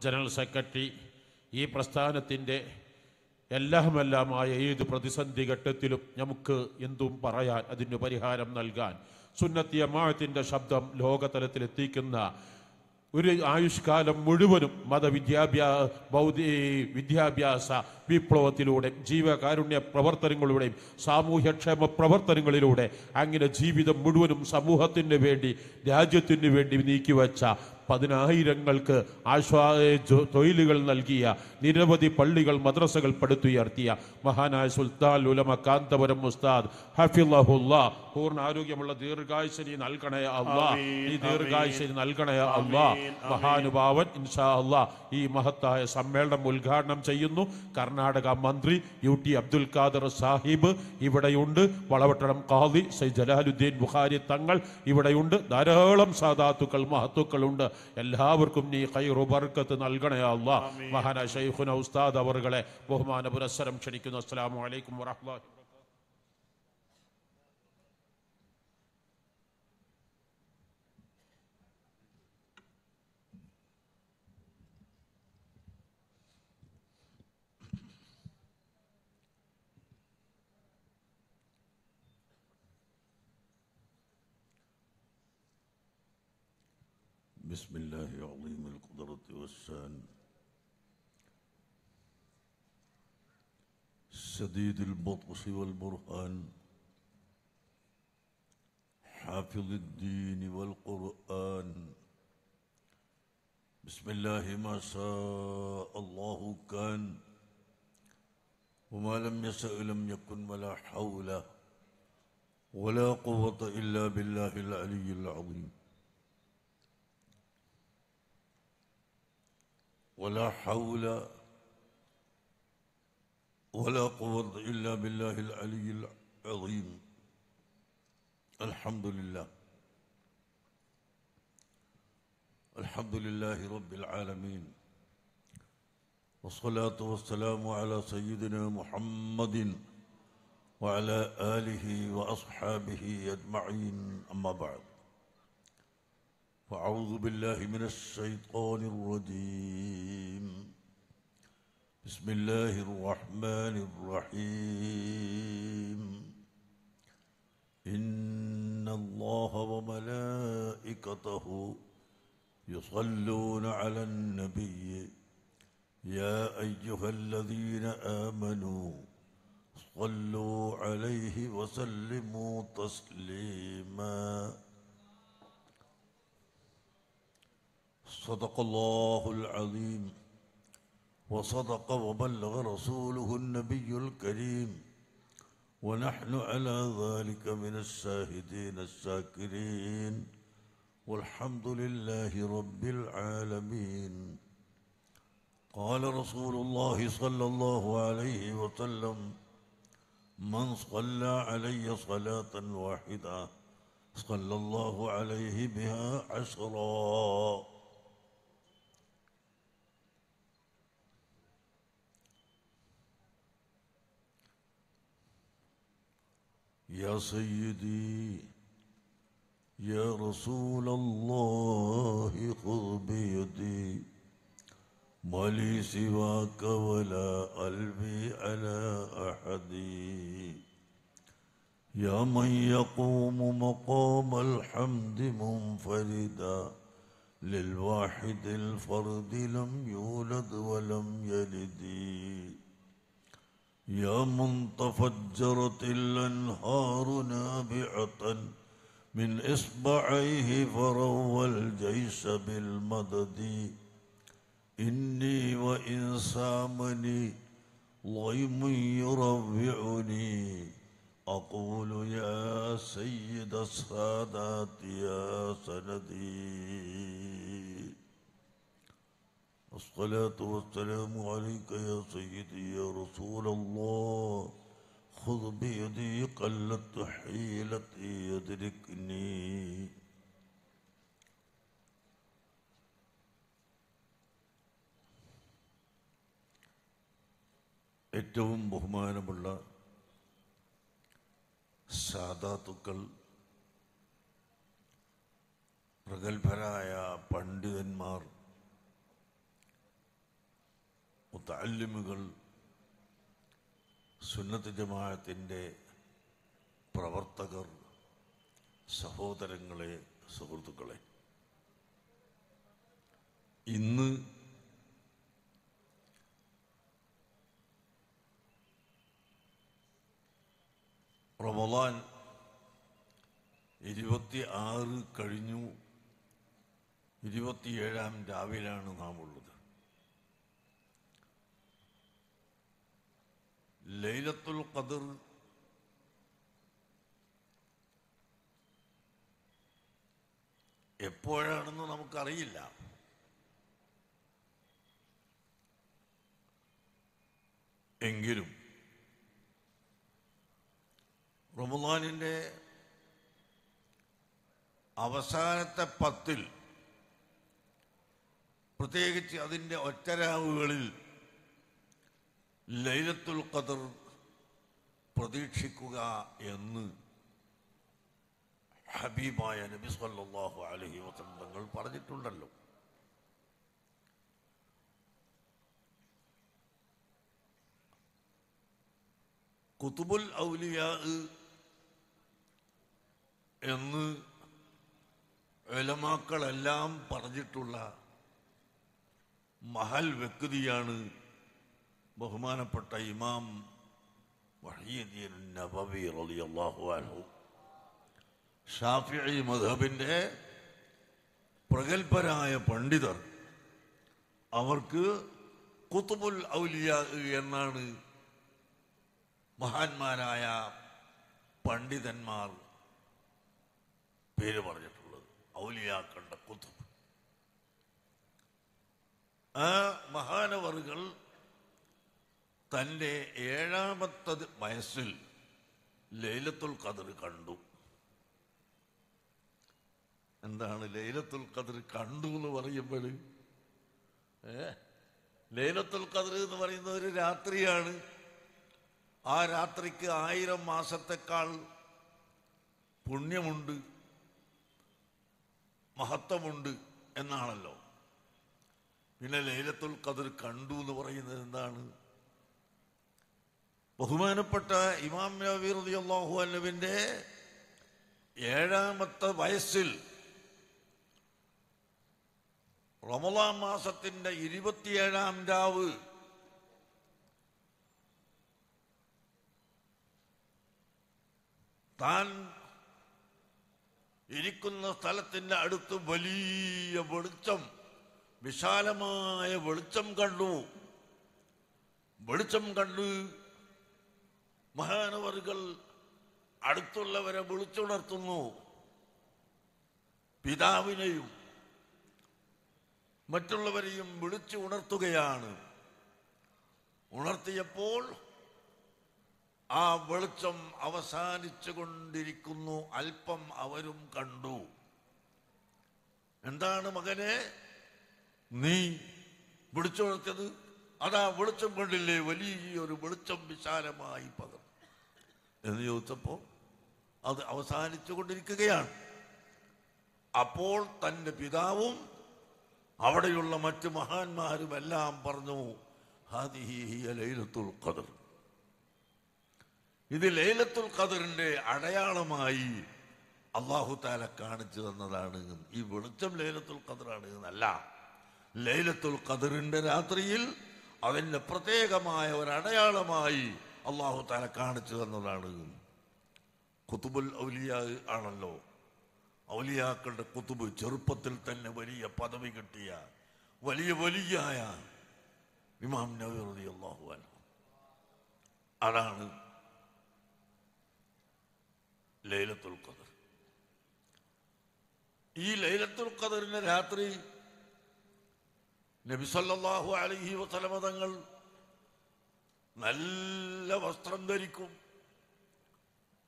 General secretary ഈ പ്രസ്ഥാനത്തിന്റെ എല്ലാമെല്ലാമായ ഏത് പ്രതിസന്ധി ഘട്ടത്തിലും നമുക്ക് എന്തും പറയാൻ അതിന് പരിഹാരം നൽകാൻ സുന്നത്തിയ മാഴത്തിന്റെ ശബ്ദം ലോകതലത്തിൽ എത്തിക്കുന്ന ഒരു ആയുഷ്കാലം മുഴുവനും മതവിദ്യാഭ്യാ ബൗദ്ധി വിദ്യാഭ്യാസ വിപ്ലവത്തിലൂടെ ജീവകാരുണ്യ പ്രവർത്തനങ്ങളിലൂടെയും സാമൂഹ്യക്ഷേമ പ്രവർത്തനങ്ങളിലൂടെ അങ്ങനെ ജീവിതം മുഴുവനും സമൂഹത്തിന് വേണ്ടി രാജ്യത്തിന് വേണ്ടി നീക്കിവെച്ച പതിനായിരങ്ങൾക്ക് ആശ്വാ തൊഴിലുകൾ നൽകിയ നിരവധി പള്ളികൾ മദ്രസകൾ പടുത്തുയർത്തിയ മഹാനായ സുൽത്താൻ ഉലമ കാന്തപുരം മുസ്താദ് ഹഫിള്ള പൂർണ ആരോഗ്യമുള്ള ദീർഘായുസരി നൽകണേ അള്ളാ. ഈ ദീർഘായുസരി നൽകണേ അള്ളാ. മഹാനുഭാവൻ ഇൻഷാ അള്ളാ ഈ മഹത്തായ സമ്മേളനം ഉദ്ഘാടനം ചെയ്യുന്നു. കർണാടക മന്ത്രി യു ടി അബ്ദുൽ ഖാദർ സാഹിബ് ഇവിടെയുണ്ട്. വളവട്ടണം ഖാദി സൈ ജലാലുദ്ദീൻ ബുഖാരി തങ്ങൾ ഇവിടെയുണ്ട്. ധാരാളം സാധാത്തുക്കൾ മഹത്തുക്കളുണ്ട്. എല്ലാവർക്കും നീ ഖൈറു ബർക്കത്ത് നൽകണേ അള്ളാ മഹാന ഷെയ്ഖുന ഉസ്താദ് അവറുകളെ ബഹുമാന പുരസ്സരം ക്ഷണിക്കുന്നു. അസ്സലാമു അലൈക്കും വറഹ്മത്തുള്ളാഹി بسم الله عظيم القدرة والشان. شديد البطش والبرهان. حافظ الدين والقرآن. بسم الله ما شاء الله كان. وما لم يشأ لم يكن ولا حول ولا قوة إلا بالله العلي العظيم. ولا حول ولا قوة إلا بالله العلي العظيم. الحمد لله. الحمد لله رب العالمين. والصلاة والسلام على سيدنا محمد وعلى آله وأصحابه أجمعين. أما بعد. فأعوذ بالله من الشيطان الرجيم. بسم الله الرحمن الرحيم. إن الله وملائكته يصلون على النبي. يا أيها الذين آمنوا صلوا عليه وسلموا تسليماً. صدق الله العظيم. وصدق وبلغ رسوله النبي الكريم. ونحن على ذلك من الشاهدين الشاكرين. والحمد لله رب العالمين. قال رسول الله صلى الله عليه وسلم من صلى علي صلاة واحدة صلى الله عليه بها عشرا. يا سيدي يا رسول الله خذ بيدي. ما لي سواك ولا قلبي على أحد يا من يقوم مقام الحمد منفردا للواحد الفرد لم يولد ولم يلد يا من تفجرت الأنهار نابعة من إصبعيه فروى الجيش بالمدد. إني وإن سامني ضيم يروعني. أقول يا سيد السادات يا سندي. الصلاة والسلام عليك يا سيدي يا رسول الله خذ بيدي قلت حيلتي يدركني ഏറ്റവും ബഹുമാനമുള്ള സാധാത്തുക്കൾ പ്രഗത്ഭരായ പണ്ഡിതന്മാർ മുത്തല്ലിമുകൾ സുന്നത്ത് ജമാഅത്തിന്റെ പ്രവർത്തകർ സഹോദരങ്ങളെ സുഹൃത്തുക്കളെ. ഇന്ന് റമദാൻ ഇരുപത്തി ആറ് കഴിഞ്ഞു. ഇരുപത്തിയേഴാം രാവിലാണ് നാം ഉള്ളത് ലൈലത്തുൽ ഖദർ. എപ്പോഴാണെന്ന് നമുക്കറിയില്ല. എങ്കിലും റമദാനിന്റെ അവസാനത്തെ പത്തിൽ പ്രത്യേകിച്ച് അതിന്റെ ഒറ്റരാവുകളിൽ ലൈലത്തുൽ ഖദർ പ്രതീക്ഷിക്കുക എന്ന് ഹബീബായ നബി സല്ലല്ലാഹു അലഹി വസല്ലം തങ്ങൾ പറഞ്ഞിട്ടുണ്ടല്ലോ. കുത്തുബുൽ ഔലിയ എന്ന് എലമാക്കളെല്ലാം പറഞ്ഞിട്ടുള്ള മഹൽ വ്യക്തിയാണ് ബഹുമാനപ്പെട്ട ഇമാം വഹീദ്ദീൻ നബവി റളിയല്ലാഹു അൻഹു പ്രഗത്ഭരായ പണ്ഡിതർ അവർക്ക് കുത്തുബുൽ ഔലിയ എന്നാണ് മഹാന്മാരായ പണ്ഡിതന്മാർ പേര് പറഞ്ഞിട്ടുള്ളത്. ഔലിയാക്കളുടെ കുത്തുബ്. ആ മഹാനവറുകൾ തന്റെ ഏഴാമത്തെ വയസ്സിൽ ലൈലത്തുൽ ഖദർ കണ്ടു. എന്താണ് ലൈലത്തുൽ ഖദർ കണ്ടു എന്ന് പറയുമ്പോൾ? ഏ? ലൈലത്തുൽ ഖദർ എന്ന് പറയുന്ന ഒരു രാത്രിയാണ്. ആ രാത്രിക്ക് ആയിരം മാസത്തെക്കാൾ പുണ്യമുണ്ട് മഹത്വമുണ്ട് എന്നാണല്ലോ. പിന്നെ ലൈലത്തുൽ ഖദർ കണ്ടു എന്ന് പറയുന്നത് എന്താണ്? ബഹുമാനപ്പെട്ട ഇമാം നബി റളിയല്ലാഹു അൻഹുവിന്റെ ഏഴാമത്തെ വയസ്സിൽ റമദാൻ മാസത്തിന്റെ ഇരുപത്തിയേഴാം രാവ് താൻ ഇരിക്കുന്ന സ്ഥലത്തിന്റെ അടുത്ത് വലിയ വെളിച്ചം വിശാലമായ വെളിച്ചം കണ്ടു. വെളിച്ചം കണ്ട് മഹാനവറുകൾ അടുത്തുള്ളവരെ വിളിച്ചുണർത്തുന്നു. പിതാവിനെയും മറ്റുള്ളവരെയും വിളിച്ചു ഉണർത്തുകയാണ് ഉണർത്തിയപ്പോൾ ആ വെളിച്ചം അവസാനിച്ചു കൊണ്ടിരിക്കുന്നു അല്പം അവരും കണ്ടു. എന്താണ് മകനെ? നീ വിളിച്ചുണർത്തിയത്? അതാ വെളിച്ചം കണ്ടില്ലേ? വലിയൊരു വെളിച്ചം വിശാലമായി പകർന്നു. എന്ന് ചോദിച്ചപ്പോ അത് അവസാനിച്ചു കൊണ്ടിരിക്കുകയാണ്. അപ്പോൾ തന്റെ പിതാവും അവിടെയുള്ള മറ്റ് മഹാന്മാരും എല്ലാം പറഞ്ഞു ലൈലത്തുൽ ഖദർ. ഇത് ലൈലത്തുൽ ഖദറിന്റെ അടയാളമായി അള്ളാഹു താല കാണിച്ചു തന്നതാണ്. ഈ വെളിച്ചം ലൈലത്തുൽ ഖദറാണ് എന്നല്ല ലൈലത്തുൽ ഖദറിന്റെ രാത്രിയിൽ അതിന്റെ പ്രത്യേകമായ ഒരു അടയാളമായി അള്ളാഹു താല കാണിച്ചു തന്നതാണ്. കുത്തുബുൽ ഔലിയ ആണല്ലോ. ഔലിയാക്കളുടെ കുത്തുബ് ചെറുപ്പത്തിൽ തന്നെ വലിയ പദവി കിട്ടിയ വലിയ വലിയായ ഇമാം നബി അള്ളാഹു അതാണ് ലൈലത്തുൽ ഖദർ. ഈ ലൈലത്തുൽ ഖദറിന്റെ രാത്രി നബി സല്ലല്ലാഹു അലൈഹി വസല്ലമ തങ്ങൾ നല്ല വസ്ത്രം ധരിക്കും.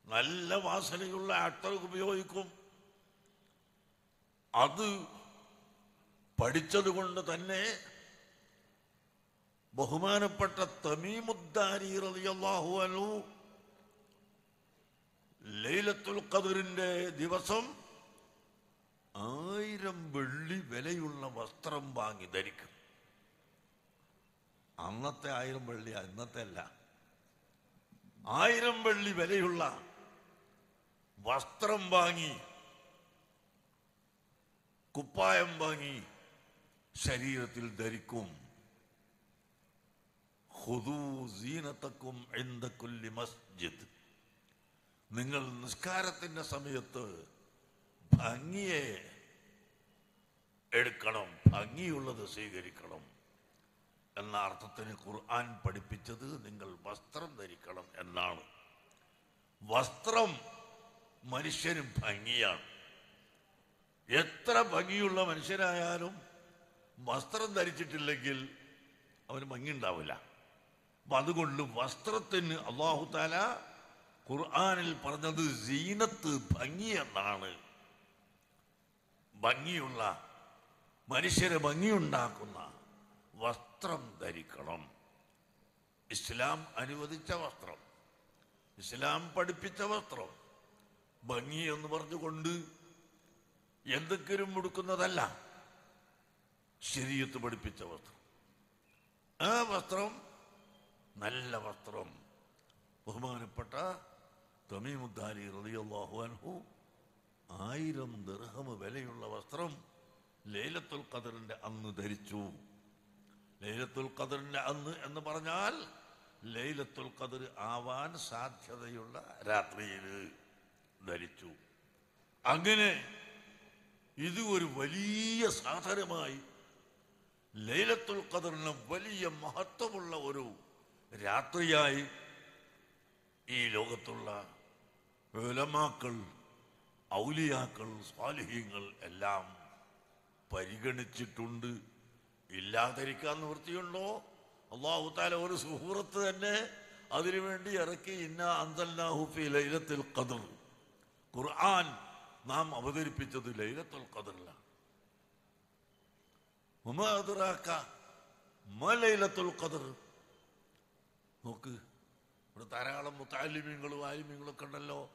നല്ല വാസനയുള്ള അട്ടർ ഉപയോഗിക്കും. അത് പഠിച്ചത് കൊണ്ട് തന്നെ ബഹുമാനപ്പെട്ട തമീമുദ്ദാരി ലൈലത്തുൽ ഖദറിന്റെ ദിവസം ആയിരം വെള്ളി വിലയുള്ള വസ്ത്രം വാങ്ങി ധരിക്കും. അന്നത്തെ ആയിരം വെള്ളി ഇന്നത്തെ അല്ല. ആയിരം വെള്ളി വിലയുള്ള വസ്ത്രം വാങ്ങി കുപ്പായം വാങ്ങി ശരീരത്തിൽ ധരിക്കും. മസ്ജിദ്. നിങ്ങൾ നിസ്കാരത്തിന്റെ സമയത്ത് ഭംഗിയെ എടുക്കണം ഭംഗിയുള്ളത് സ്വീകരിക്കണം. എന്ന അർത്ഥത്തിന് ഖുർആൻ പഠിപ്പിച്ചത് നിങ്ങൾ വസ്ത്രം ധരിക്കണം എന്നാണ്. വസ്ത്രം മനുഷ്യന് ഭംഗിയാണ്. എത്ര ഭംഗിയുള്ള മനുഷ്യനായാലും വസ്ത്രം ധരിച്ചിട്ടില്ലെങ്കിൽ അവന് ഭംഗി ഉണ്ടാവില്ല അപ്പൊ അതുകൊണ്ട് വസ്ത്രത്തിന് അള്ളാഹു താല ഖുർആനിൽ പറഞ്ഞത് സീനത്ത് ഭംഗി എന്നാണ്. ഭംഗിയുള്ള മനുഷ്യരെ ഭംഗിയുണ്ടാക്കുന്ന വസ്ത്രം ധരിക്കണം. ഇസ്ലാം അനുവദിച്ച വസ്ത്രം. ഇസ്ലാം പഠിപ്പിച്ച വസ്ത്രം. ഭംഗി എന്ന് പറഞ്ഞുകൊണ്ട് എന്തെങ്കിലും മുടുക്കുന്നതല്ല ശരീരത്ത് പഠിപ്പിച്ച വസ്ത്രം. ആ വസ്ത്രം നല്ല വസ്ത്രം. ബഹുമാനപ്പെട്ട തമീമുദ്ദാലി റളിയല്ലാഹു അൻഹു ആയിരം ദർഹമ വിലയുള്ള വസ്ത്രം ലേലത്തുൽ ഖദറിന്റെ അന്ന് ധരിച്ചു. ലൈലത്തുൽ ഖദറിന്റെ അന്ന് എന്ന് പറഞ്ഞാൽ ലൈലത്തുൽ ഖദർ ആവാൻ സാധ്യതയുള്ള രാത്രിയിൽ ധരിച്ചു. അങ്ങനെ ഇത് ഒരു വലിയ സാധനമായി ലൈലത്തുൽ ഖദറിന് വലിയ മഹത്വമുള്ള ഒരു രാത്രിയായി ഈ ലോകത്തുള്ള ഉലമാക്കൾ ഔലിയാക്കൾ സ്വാലിഹ്യങ്ങൾ എല്ലാം പരിഗണിച്ചിട്ടുണ്ട്. ഇല്ലാതിരിക്കാൻ നിവൃത്തിയുണ്ടോ അള്ളാഹു താല ഒരു സുഹൃത്ത് തന്നെ അതിനുവേണ്ടി ഇറക്കി ഇന്ന അന്തല്ലാഹുഫി ലൈലത്തുൽ ഖദർ. ഖുർആൻ നാം അവതരിപ്പിച്ചത് ലൈലത്തുൽ ഖദറിലാണ്. ഉമ്മ അദ്റാക്ക മ ലൈലത്തുൽ ഖദർ? നോക്ക് ഇവിടെ ധാരാളം മുത്താലിമ്യങ്ങളും ആലിമ്യങ്ങളും ഒക്കെ ഉണ്ടല്ലോ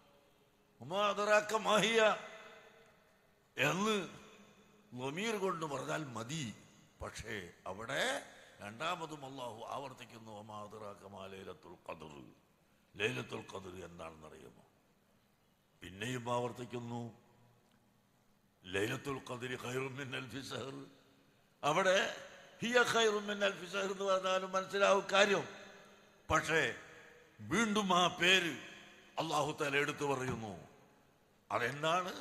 ഉമ്മ മാഹിയ എന്ന് ലമീർ കൊണ്ട് പറഞ്ഞാൽ മതി. പക്ഷേ അവിടെ രണ്ടാമതും അള്ളാഹു ആവർത്തിക്കുന്നു ലൈലത്തുൽ ഖദർ. ലൈലത്തുൽ ഖദർ എന്താണെന്നറിയുമോ? പിന്നെയും ആവർത്തിക്കുന്നു ലൈലത്തുൽ ഖദരി ഖൈറും മിൻ അൽഫി അവിടെ ഹിയ ഖൈറും മിൻ അൽഫി സഹർ എന്ന് പറഞ്ഞാലും മനസ്സിലാവും കാര്യം. പക്ഷേ വീണ്ടും ആ പേര് അള്ളാഹു തല എടുത്തു പറയുന്നു. അതെന്താണ്?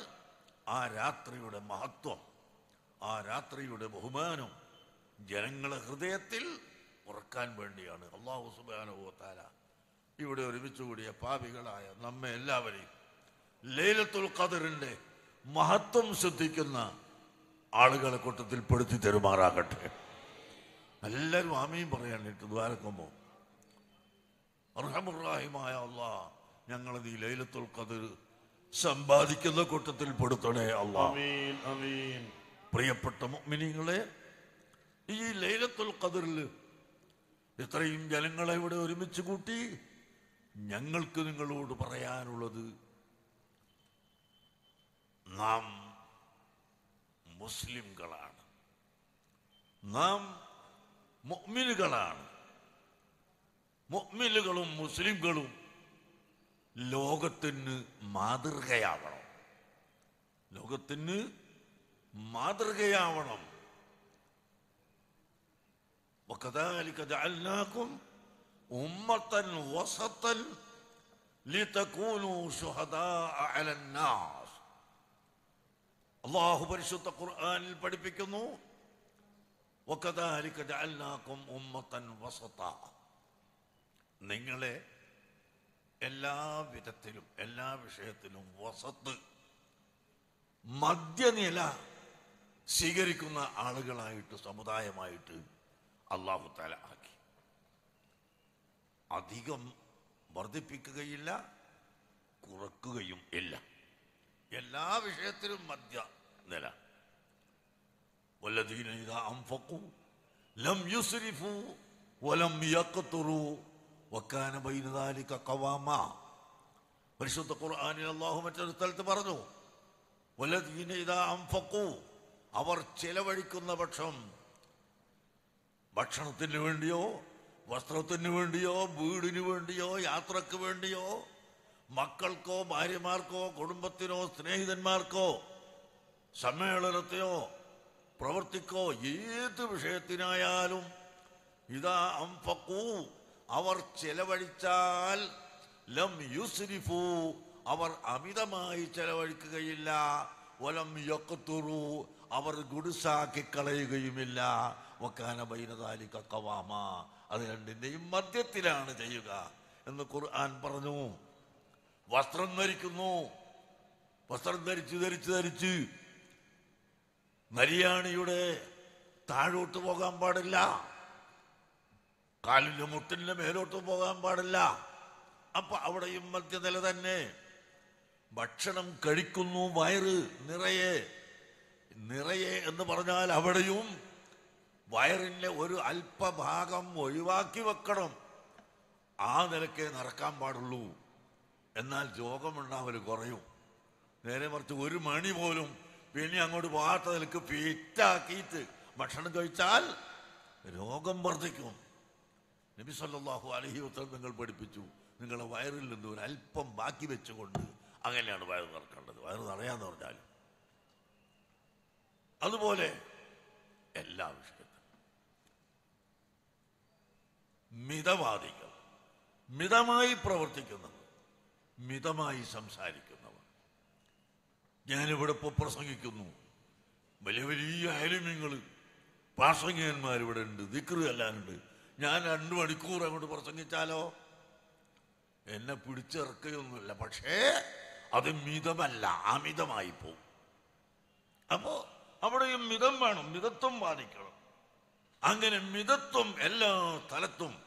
ആ രാത്രിയുടെ മഹത്വം ആ രാത്രിയുടെ ബഹുമാനം ജനങ്ങളെ ഹൃദയത്തിൽ ഉറക്കാൻ വേണ്ടിയാണ്. അള്ളാഹു സുബാനുഭവത്താല ഇവിടെ ഒരുമിച്ച് കൂടിയ പാപികളായ നമ്മെ എല്ലാവരെയും ലൈലത്തുൽ ഖദറിന്റെ മഹത്വം ശ്രദ്ധിക്കുന്ന ആളുകളെ കൂട്ടത്തിൽ പെടുത്തി തരുമാറാകട്ടെ. എല്ലാവരും ആമയും പറയാനിട്ട് ദ്വാരക്കുമ്പോ അർഹമുറാഹിമായ അള്ളാ ഞങ്ങളത് ഈ ലൈലത്തുൽ ഖദർ സമ്പാദിക്കുന്ന കൂട്ടത്തിൽ പെടുത്തണേ അള്ളാ. അമീൻ അമീൻ പ്രിയപ്പെട്ട മുഅ്മിനീങ്ങളെ ഈ ലൈലത്തുൽ ഖദറിൽ ഇത്രയും ജനങ്ങളെ ഇവിടെ ഒരുമിച്ച് കൂട്ടി ഞങ്ങൾക്ക് നിങ്ങളോട് പറയാനുള്ളത് നാം മുസ്ലിംകളാണ്. നാം മുഅ്മിനുകളാണ്. മുഅ്മിനുകളും മുസ്ലിംകളും ലോകത്തിന് മാതൃകയാവണം. ലോകത്തിന് മാതൃകയാവണം. وكذلك جعلناكم أمة وسطا لتكونوا شهداء على الناس അള്ളാഹു പരിശുദ്ധ ഖുർആനിൽ പഠിപ്പിക്കുന്നു وكذلك جعلناكم أمة وسطا നിങ്ങളെ എല്ലാ വിധത്തിലും എല്ലാ വിഷയത്തിലും വസത്ത് മധ്യനില സ്വീകരിക്കുന്ന ആളുകളായിട്ട് സമുദായമായിട്ട് അള്ളാഹു താല ആക്കി. അധികം വർദ്ധിപ്പിക്കുകയില്ല കുറക്കുകയും ഇല്ല. എല്ലാ വിഷയത്തിലും മധ്യ നില. ലം യുസ്രിഫു വലം പരിശുദ്ധ ഖുർആനിൽ അള്ളാഹു മറ്റൊരു സ്ഥലത്ത് പറഞ്ഞു അവർ ചെലവഴിക്കുന്ന പക്ഷം ഭക്ഷണത്തിന് വേണ്ടിയോ വസ്ത്രത്തിന് വേണ്ടിയോ വീടിനു വേണ്ടിയോ യാത്രയ്ക്ക് വേണ്ടിയോ മക്കൾക്കോ ഭാര്യമാർക്കോ കുടുംബത്തിനോ സ്നേഹിതന്മാർക്കോ സമ്മേളനത്തെയോ പ്രവർത്തിക്കോ ഏത് വിഷയത്തിനായാലും ഇതാ അംഫക്കൂ അവർ ചെലവഴിച്ചാൽ ലം യുസ്രിഫു അവർ അമിതമായി ചെലവഴിക്കുകയില്ല. വലം യൊക്കത്തുറു അവർ ഗുഡുസാക്കി കളയുകയുമില്ല വക്കാന ബൈനതാലിക കവാമ അത് രണ്ടിന്റെയും മധ്യത്തിലാണ് ചെയ്യുക എന്ന് ഖുർആൻ പറഞ്ഞു. വസ്ത്രം ധരിക്കുന്നു. വസ്ത്രം ധരിച്ച് ധരിച്ച് ധരിച്ച്. നരിയാണിയുടെ താഴോട്ട് പോകാൻ പാടില്ല. കാലിന്റെ മുട്ടിന്റെ മേലോട്ട് പോകാൻ പാടില്ല. അപ്പൊ അവിടെയും മധ്യനില തന്നെ. ഭക്ഷണം കഴിക്കുന്നു വയറ് നിറയെ. നിറയെ എന്ന് പറഞ്ഞാൽ അവിടെയും വയറിന്റെ ഒരു അല്പഭാഗം ഒഴിവാക്കി വെക്കണം. ആ നിലക്കേ നടക്കാൻ പാടുള്ളൂ. എന്നാൽ രോഗമുണ്ടാവൽ കുറയും. നേരെ മറിച്ച് ഒരു മണി പോലും പിന്നെ അങ്ങോട്ട് പോകാത്ത നിലയ്ക്ക് ഫിറ്റാക്കിയിട്ട് ഭക്ഷണം കഴിച്ചാൽ രോഗം വർദ്ധിക്കും. നബി സല്ലല്ലാഹു അലൈഹി വസല്ലം നിങ്ങൾ പഠിപ്പിച്ചു. നിങ്ങളെ വയറിൽ നിന്ന് ഒരു അല്പം ബാക്കി വെച്ചുകൊണ്ട് അങ്ങനെയാണ് വയർ നിറക്കേണ്ടത്. വയറ് നിറയാന്ന് പറഞ്ഞാൽ അതുപോലെ എല്ലാ വിഷയത്തിലും മിതവാദികൾ മിതമായി പ്രവർത്തിക്കുന്നവർ മിതമായി സംസാരിക്കുന്നവർ. ഞാനിവിടെ ഇപ്പോൾ പ്രസംഗിക്കുന്നു. വലിയ വലിയ അയലിമ്യങ്ങൾ പ്രാസംഗികന്മാർ ഇവിടെ ഉണ്ട് ദിക്റ് അല്ലാനുണ്ട് ഞാൻ രണ്ട് മണിക്കൂർ അങ്ങോട്ട് പ്രസംഗിച്ചാലോ? എന്നെ പിടിച്ചിറക്കുകയൊന്നുമില്ല പക്ഷേ അത് മിതമല്ല അമിതമായി പോകും അപ്പോ അവിടെയും മിതം വേണം മിതത്വം പാലിക്കണം. അങ്ങനെ മിതത്വം എല്ലാ സ്ഥലത്തും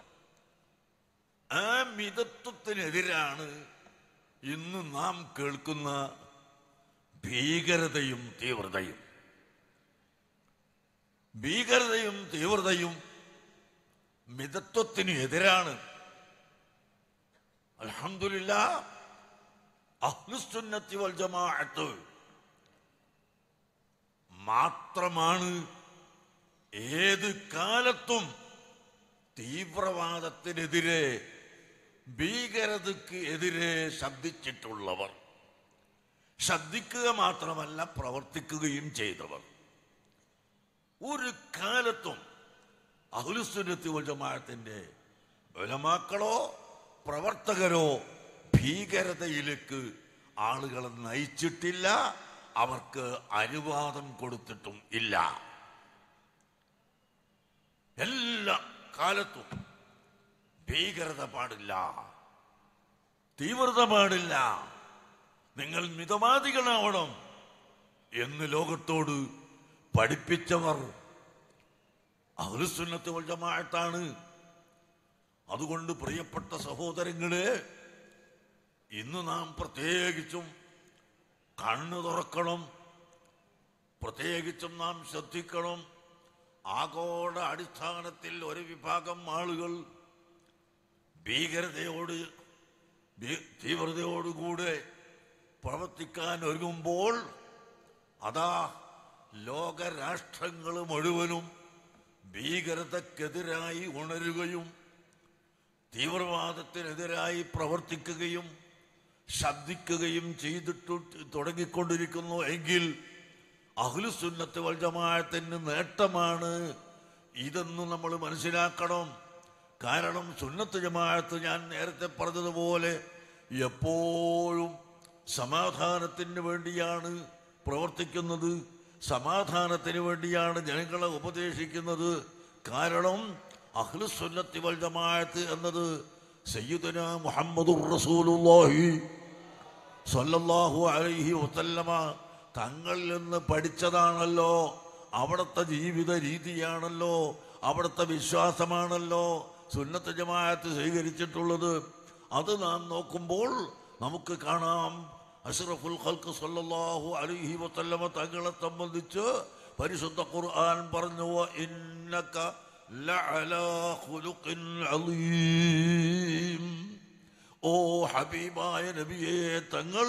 ആ മിതത്വത്തിനെതിരാണ് ഇന്ന് നാം കേൾക്കുന്ന ഭീകരതയും തീവ്രതയും. ഭീകരതയും തീവ്രതയും മിതത്വത്തിന് എതിരാണ്. അലഹമില്ല അഹ്ലുസുന്നത്തി വൽ ജമാഅത്ത് മാത്രമാണ് ഏത് കാലത്തും തീവ്രവാദത്തിനെതിരെ ഭീകരതയ്ക്ക് എതിരെ ശബ്ദിച്ചിട്ടുള്ളവർ ശബ്ദിക്കുക മാത്രമല്ല പ്രവർത്തിക്കുകയും ചെയ്തവർ. ഒരു കാലത്തും അഹുലുസുന്നത്തി ജമാഅത്തിന്റെ ഉലമാക്കളോ പ്രവർത്തകരോ ഭീകരതയിലേക്ക് ആളുകളെ നയിച്ചിട്ടില്ല അവർക്ക് അനുവാദം കൊടുത്തിട്ടും ഇല്ല. എല്ലാ കാലത്തും ഭീകരത പാടില്ല തീവ്രത പാടില്ല നിങ്ങൾ മിതവാദികളാവണം എന്ന് ലോകത്തോട് പഠിപ്പിച്ചവർ അഹ്ലുസുന്നത്ത് വജമായത്താണ് അതുകൊണ്ട് പ്രിയപ്പെട്ട സഹോദരങ്ങളെ ഇന്ന് നാം പ്രത്യേകിച്ചും കണ്ണു തുറക്കണം പ്രത്യേകിച്ചും നാം ശ്രദ്ധിക്കണം. ആഗോള അടിസ്ഥാനത്തിൽ ഒരു വിഭാഗം ആളുകൾ ഭീകരതയോട് തീവ്രതയോടുകൂടെ പ്രവർത്തിക്കാൻ ഒരുങ്ങുമ്പോൾ അതാ ലോകരാഷ്ട്രങ്ങൾ മുഴുവനും ഭീകരതക്കെതിരായി ഉണരുകയും തീവ്രവാദത്തിനെതിരായി പ്രവർത്തിക്കുകയും ശബ്ദിക്കുകയും ചെയ്തിട്ടു തുടങ്ങിക്കൊണ്ടിരിക്കുന്നു. എങ്കിൽ അഹ്ലുസുന്നത്ത് വൽ നേട്ടമാണ് ഇതെന്ന് നമ്മൾ മനസ്സിലാക്കണം. കാരണം സുന്നത്ത് ജമാഅത്ത് ഞാൻ നേരത്തെ പറഞ്ഞതുപോലെ എപ്പോഴും സമാധാനത്തിന് വേണ്ടിയാണ് പ്രവർത്തിക്കുന്നത് സമാധാനത്തിന് വേണ്ടിയാണ് ജനങ്ങളെ ഉപദേശിക്കുന്നത്. കാരണം അഹ്ലുസുന്നത്തി വൽ ജമാഅത്ത് എന്നത് സയ്യിദുന മുഹമ്മദുർ റസൂലുള്ളാഹി സല്ലല്ലാഹു അലൈഹി വസല്ലമ തങ്ങളിൽ നിന്ന് പഠിച്ചതാണല്ലോ. അവിടുത്തെ ജീവിത രീതിയാണല്ലോ. അവിടുത്തെ വിശ്വാസമാണല്ലോ. സുന്നത്ത് ജമാഅത്ത് സ്വീകരിച്ചിട്ടുള്ളത് അത് നാം നോക്കുമ്പോൾ നമുക്ക് കാണാം. അഷ്റഫുൽ ഖൽക്ക് സല്ലല്ലാഹു അലൈഹി വസല്ലമ തങ്ങളെ സംബന്ധിച്ച് പരിശുദ്ധ ഖുർആൻ പറഞ്ഞു ഇന്നക ഓ ഹബീബായ നബിയെ തങ്ങൾ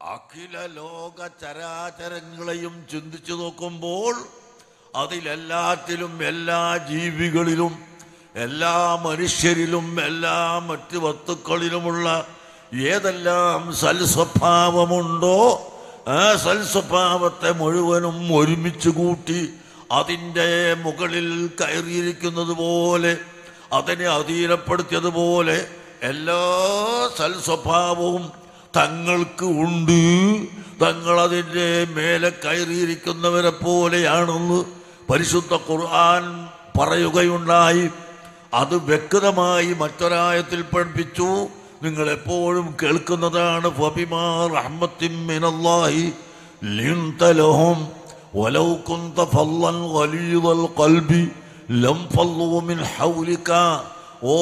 അഖില ലോക ചരാചരങ്ങളെയും ചിന്തിച്ചു നോക്കുമ്പോൾ അതിലെല്ലാത്തിലും എല്ലാ ജീവികളിലും എല്ലാ മനുഷ്യരിലും എല്ലാ മറ്റ് വസ്തുക്കളിലുമുള്ള ഏതെല്ലാം സൽസ്വഭാവമുണ്ടോ ആ സൽസ്വഭാവത്തെ മുഴുവനും ഒരുമിച്ച് കൂട്ടി അതിന്റെ മുകളിൽ കയറിയിരിക്കുന്നത് പോലെ അതിനെ അധീനപ്പെടുത്തിയതുപോലെ എല്ലാ സൽസ്വഭാവവും തങ്ങൾക്ക് ഉണ്ട്. തങ്ങൾ അതിന്റെ മേലെ കയറിയിരിക്കുന്നവരെ പോലെയാണെന്ന് പരിശുദ്ധ ഖുർആൻ പറയുകയുണ്ടായി. അത് വ്യക്തമായി മറ്റൊരായത്തിൽ പഠിപ്പിച്ചു. നിങ്ങൾ എപ്പോഴും കേൾക്കുന്നതാണ്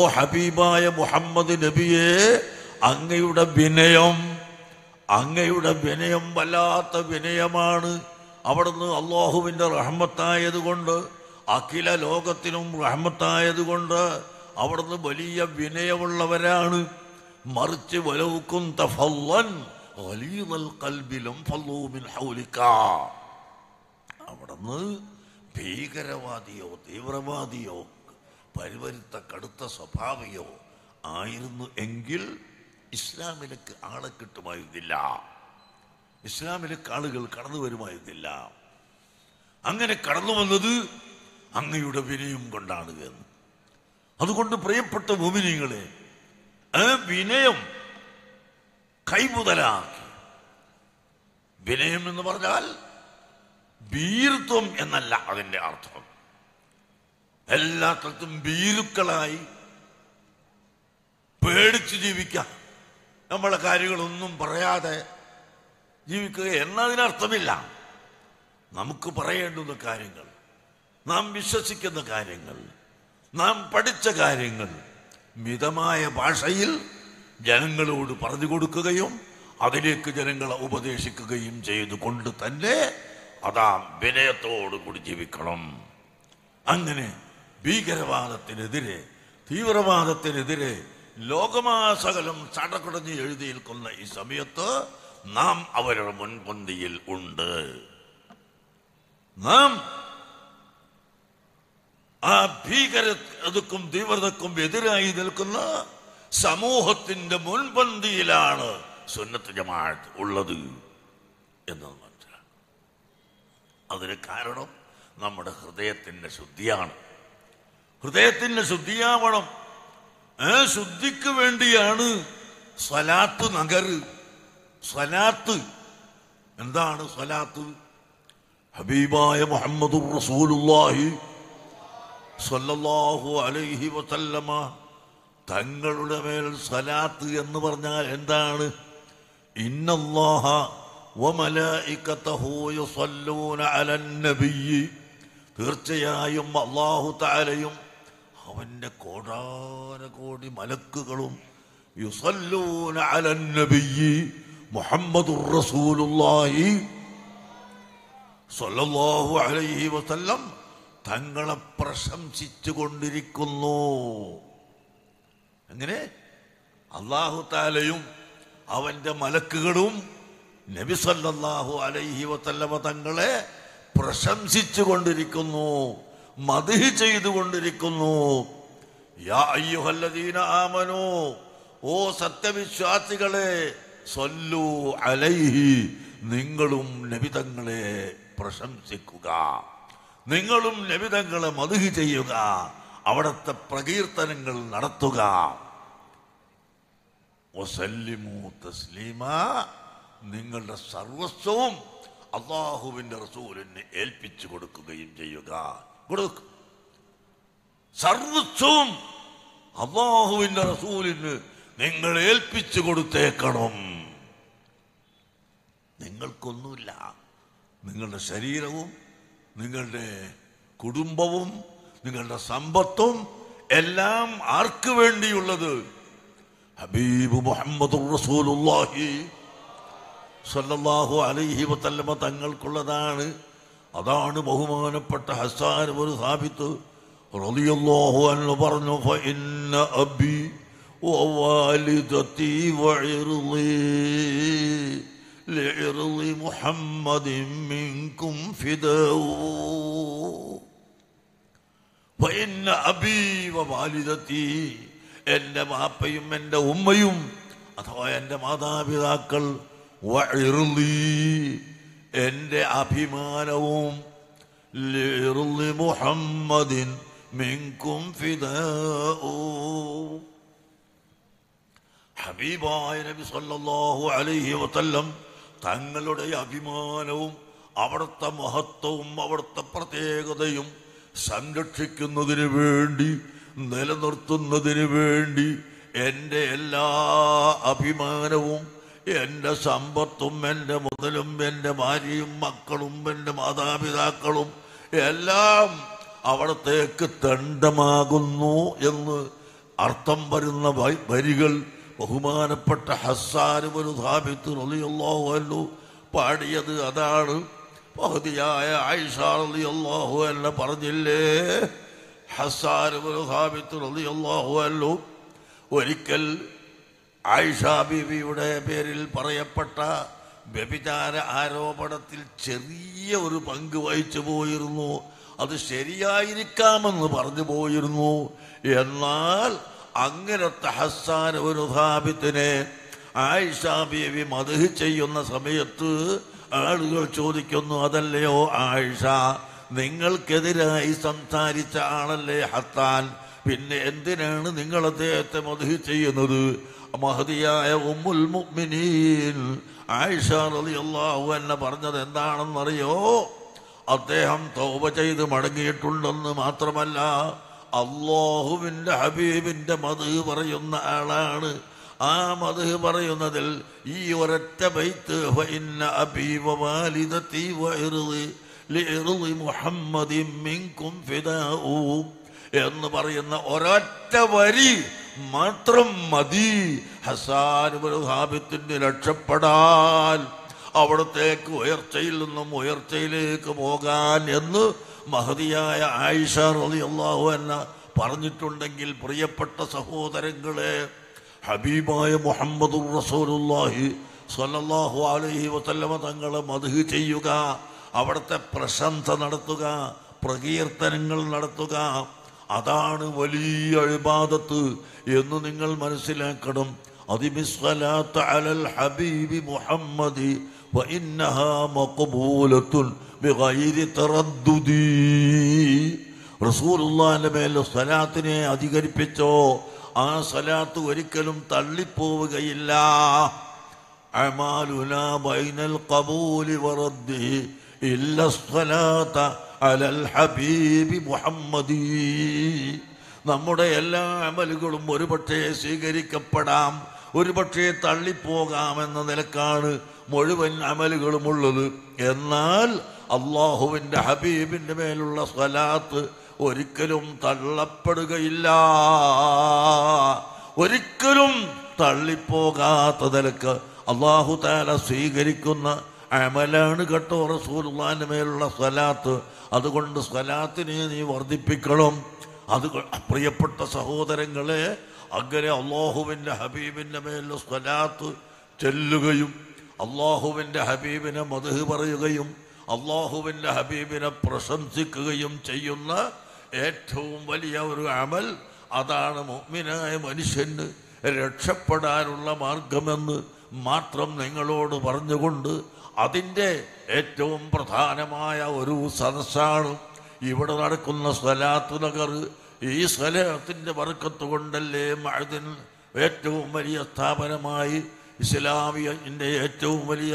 ഹബീബായ മുഹമ്മദ് നബിയെ അങ്ങയുടെ വിനയം അങ്ങയുടെ വിനയം വല്ലാത്ത വിനയമാണ്. അവിടുന്ന് അള്ളാഹുവിന്റെ റഹ്മത്തായതുകൊണ്ട് അഖില ലോകത്തിനും റഹ്മത്തായതുകൊണ്ട് അവിടുന്ന് വലിയ വിനയമുള്ളവരാണ്. മറിച്ച് വലവുക്കും ഹൗലിക. അവിടുന്ന് ഭീകരവാദിയോ തീവ്രവാദിയോ പരിവരുത്ത കടുത്ത സ്വഭാവിയോ ആയിരുന്നു എങ്കിൽ ഇസ്ലാമിലേക്ക് ആളെ കിട്ടുമായിരുന്നില്ല. ഇസ്ലാമിലേക്ക് ആളുകൾ കടന്നു വരുമായിരുന്നില്ല അങ്ങനെ കടന്നു വന്നത് അങ്ങയുടെ വിനയം കൊണ്ടാണ് എന്ന്. അതുകൊണ്ട് പ്രിയപ്പെട്ട ഭൂമിനികളെ ആ വിനയം കൈമുതലാക്കി. വിനയം എന്ന് പറഞ്ഞാൽ ഭീരുത്വം എന്നല്ല അതിന്റെ അർത്ഥം. എല്ലാ സ്ഥലത്തും ഭീരുക്കളായി പേടിച്ച് ജീവിക്കാം നമ്മളെ കാര്യങ്ങളൊന്നും പറയാതെ ജീവിക്കുക എന്നതിനർത്ഥമില്ല. നമുക്ക് പറയേണ്ടുന്ന കാര്യങ്ങൾ നാം വിശ്വസിക്കുന്ന കാര്യങ്ങൾ നാം പഠിച്ച കാര്യങ്ങൾ മിതമായ ഭാഷയിൽ ജനങ്ങളോട് പറഞ്ഞു കൊടുക്കുകയും അതിലേക്ക് ജനങ്ങളെ ഉപദേശിക്കുകയും ചെയ്തുകൊണ്ട് തന്നെ അതാ വിനയത്തോടു കൂടി ജീവിക്കണം. അങ്ങനെ ഭീകരവാദത്തിനെതിരെ തീവ്രവാദത്തിനെതിരെ ലോകമാസകലം ചടകുടഞ്ഞ് എഴുതിയിരിക്കുന്ന ഈ സമയത്ത് നാം അവരുടെ മുൻപന്തിയിൽ ഉണ്ട്. നാം ആ ഭീകരതക്കും തീവ്രതക്കും എതിരായി നിൽക്കുന്ന സമൂഹത്തിന്റെ മുൻപന്തിയിലാണ് സുന്നത്ത് ജമാഅത്ത് ഉള്ളത് എന്നത് മനസ്സിലാണ് അതിന് കാരണം നമ്മുടെ ഹൃദയത്തിന്റെ ശുദ്ധിയാണ്. ഹൃദയത്തിന്റെ ശുദ്ധിയാവണം. ആ ശുദ്ധിക്ക് വേണ്ടിയാണ് സ്വലാത്ത് നഗർ. സ്വലാത്ത്. എന്താണ് സ്വലാത്ത്? ഹബീബായ മുഹമ്മദ് റസൂലുള്ളാഹി സ്വല്ലല്ലാഹു അലൈഹി വസല്ലമ തങ്ങളുടെ മേൽ സലാത്ത് എന്ന് പറഞ്ഞാൽ എന്താണ്? ഇന്നല്ലാഹ തീർച്ചയായും അള്ളാഹു തആലയും അവന്റെ കോടാന കോടി മലക്കുകളും യുസല്ലൂന അലൻ മുഹമ്മദുർ റസൂലുള്ളാഹി സ്വല്ലല്ലാഹു അലൈഹി വസല്ലം തങ്ങളെ പ്രശംസിച്ചു കൊണ്ടിരിക്കുന്നു. എങ്ങനെ? അള്ളാഹു താലയും അവന്റെ മലക്കുകളും നബി സല്ലല്ലാഹു അലൈഹി വസല്ലമ തങ്ങളെ പ്രശംസിച്ചു കൊണ്ടിരിക്കുന്നു മതിഹ് ചെയ്തുകൊണ്ടിരിക്കുന്നു ആമനോ ഓ സത്യവിശ്വാസികളെ സല്ലു അലൈഹി നിങ്ങളും നബിതങ്ങളെ പ്രശംസിക്കുക. നിങ്ങളും ലഭിതങ്ങളെ മധുഹി ചെയ്യുക. അവിടുത്തെ പ്രകീർത്തനങ്ങൾ നടത്തുക. നിങ്ങളുടെ സർവസ്വവും അള്ളാഹുവിന്റെ റസൂലിന് ഏൽപ്പിച്ചു കൊടുക്കുകയും ചെയ്യുക. സർവസ്വവും അള്ളാഹുവിന്റെ റസൂലിന് നിങ്ങൾ ഏൽപ്പിച്ചു കൊടുത്തേക്കണം. നിങ്ങൾക്കൊന്നുമില്ല. നിങ്ങളുടെ ശരീരവും നിങ്ങളുടെ കുടുംബവും നിങ്ങളുടെ സമ്പത്തും എല്ലാം ആർക്ക് വേണ്ടിയുള്ളത്? ഹബീബ് മുഹമ്മദ് റസൂലുല്ലാഹി സല്ലല്ലാഹു അലൈഹി വസല്ലമ തങ്ങൾക്കുള്ളതാണ്. അതാണ് ബഹുമാനപ്പെട്ട ഹസാൻ ഒരു സ്ഥാപിത്ത് റളിയല്ലാഹു അൻഹു പറഞ്ഞു ഫഇന്ന അബീ വവാലിദതി വഇർളി لعرض محمد منكم فداء فإن أبي ووالدتي എൻ്റെ വാപ്പയും എൻ്റെ ഉമ്മയും അഥവാ എൻ്റെ മാതാപിതാക്കൾ വഇർളി, എൻ്റെ അഭിമാനവും ലിർളി മുഹമ്മദിൻ മിൻകും ഫിദാഉ ഹബീബായ നബി സല്ലല്ലാഹു അലൈഹി വസല്ലം തങ്ങളുടെ അഭിമാനവും അവിടുത്തെ മഹത്വവും അവിടുത്തെ പ്രത്യേകതയും സംരക്ഷിക്കുന്നതിന് വേണ്ടി നിലനിർത്തുന്നതിന് വേണ്ടി എന്റെ എല്ലാ അഭിമാനവും എന്റെ സമ്പത്തും എന്റെ മുതലും എന്റെ ഭാര്യയും മക്കളും എന്റെ മാതാപിതാക്കളും എല്ലാം അവിടത്തേക്ക് തണ്ടമാകുന്നു എന്ന് അർത്ഥം വരുന്ന വരികൾ ബഹുമാനപ്പെട്ട ഹസ്സാനുബനു ധാബിത്ത് റളിയല്ലാഹു അൻഹു പാടിയത് അതാണ്. പകുതിയായ ആയിഷ റളിയല്ലാഹു അൻഹ പറഞ്ഞില്ലേ? ഹസ്സാനുബനു ധാബിത്ത് റളിയല്ലാഹു അൻഹു ഒരിക്കൽ ആയിഷാ ബീവിയുടെ പേരിൽ പറയപ്പെട്ട വ്യഭിചാര ആരോപണത്തിൽ ചെറിയ ഒരു പങ്ക് വഹിച്ചു പോയിരുന്നു. അത് ശരിയായിരിക്കാമെന്ന് പറഞ്ഞു പോയിരുന്നു. എന്നാൽ അങ്ങനത്തെ ഹസ്സാൻ ഒരു ഹാബിത്തിനെ ആയിഷ ബീവി മധു ചെയ്യുന്ന സമയത്ത് ആളുകൾ ചോദിക്കുന്നു അതല്ലയോ ആയിഷ നിങ്ങൾക്കെതിരായി സംസാരിച്ച ആളല്ലേ ഹത്താൻ? പിന്നെ എന്തിനാണ് നിങ്ങൾ അദ്ദേഹത്തെ മധു ചെയ്യുന്നത്? മഹതിയായ ഉമ്മുൽ മുഅ്മിനീൻ. ആയിഷ റളിയല്ലാഹു അൻഹ പറഞ്ഞത് എന്താണെന്നറിയോ? അദ്ദേഹം തൗബ ചെയ്ത് മടങ്ങിയിട്ടുണ്ടെന്ന് മാത്രമല്ല അള്ളാഹുവിന്റെ ഹബീബിന്റെ മത് പറയുന്ന ആളാണ്. ആ മത് പറയുന്നതിൽ ഈ ഒരൊറ്റ ബൈത്ത് എന്ന് പറയുന്ന ഒരൊറ്റ വരി മാത്രം മതി. ഹസാനുബാബിത്തിന്റെ രക്ഷപ്പെടാൻ അവിടത്തേക്ക് ഉയർച്ചയിൽ നിന്നും ഉയർച്ചയിലേക്ക് പോകാൻ എന്ന് മഹതിയായ ആയിഷ റളിയല്ലാഹു എന്ന പറഞ്ഞിട്ടുണ്ടെങ്കിൽ പ്രിയപ്പെട്ട സഹോദരങ്ങളെ ഹബീബായ മുഹമ്മദ് റസൂലുള്ളാഹി സല്ലല്ലാഹു അലൈഹി വസല്ലമ തങ്ങളെ മധു ചെയ്യുക അവിടുത്തെ പ്രശംസ നടത്തുക പ്രകീർത്തനങ്ങൾ നടത്തുക അതാണ് വലിയ അഴിബാദത്ത് എന്ന് നിങ്ങൾ മനസ്സിലാക്കണം. അതിമിസ്വലാത്ത് അലൽ ഹബീബി മുഹമ്മദി വ ഇന്നഹ റസൂലുള്ളാന്റെ മേലെ സലാത്തിനെ അധികരിപ്പിച്ചോ ആ സലാത്ത് ഒരിക്കലും തള്ളിപ്പോവുകയില്ല. നമ്മുടെ എല്ലാ അമലുകളും ഒരുപക്ഷെ സ്വീകരിക്കപ്പെടാം ഒരുപക്ഷെ തള്ളിപ്പോകാമെന്ന നിലക്കാണ് മുഴുവൻ അമലുകളുമുള്ളത് എന്നാൽ അള്ളാഹുവിന്റെ ഹബീബിന്റെ മേലുള്ള സ്വലാത്ത് ഒരിക്കലും തള്ളപ്പെടുകയില്ല. ഒരിക്കലും തള്ളിപ്പോകാത്ത നിലയ്ക്ക് അള്ളാഹു താല സ്വീകരിക്കുന്ന അമലാണ് കേട്ടോ റസൂലുള്ളാന്റെ മേലുള്ള സ്വലാത്ത്. അതുകൊണ്ട് സ്വലാത്തിനെ നീ വർദ്ധിപ്പിക്കണം. അത് പ്രിയപ്പെട്ട സഹോദരങ്ങളെ അങ്ങനെ അള്ളാഹുവിന്റെ ഹബീബിന്റെ മേലുള്ള സ്വലാത്ത് ചെല്ലുകയും അള്ളാഹുവിന്റെ ഹബീബിനെ മധു പറയുകയും അള്ളാഹുവിന്റെ ഹബീബിനെ പ്രശംസിക്കുകയും ചെയ്യുന്ന ഏറ്റവും വലിയ ഒരു അമൽ അതാണ് മുഗ്മിനായ മനുഷ്യന് രക്ഷപ്പെടാനുള്ള മാർഗമെന്ന് മാത്രം നിങ്ങളോട് പറഞ്ഞുകൊണ്ട് അതിന്റെ ഏറ്റവും പ്രധാനമായ ഒരു സദസ്സാണ് ഇവിടെ നടക്കുന്ന സ്വലാത്ത് നഗർ. ഈ സ്വലത്തിന്റെ വർക്കത്ത് കൊണ്ടല്ലേ മഴതിൻ ഏറ്റവും വലിയ സ്ഥാപനമായി ഇസ്ലാമിയന്റെ ഏറ്റവും വലിയ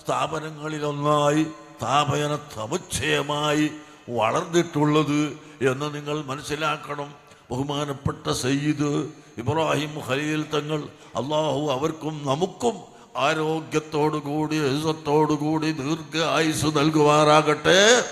സ്ഥാപനങ്ങളിലൊന്നായി സ്ഥാപന സമുച്ചയമായി വളർന്നിട്ടുള്ളത് എന്ന് നിങ്ങൾ മനസ്സിലാക്കണം. ബഹുമാനപ്പെട്ട സയ്യിദ് ഇബ്രാഹിം ഖലീൽ തങ്ങൾ അള്ളാഹു അവർക്കും നമുക്കും ആരോഗ്യത്തോടുകൂടി കൂടി ദീർഘ ആയുസ് നൽകുവാറാകട്ടെ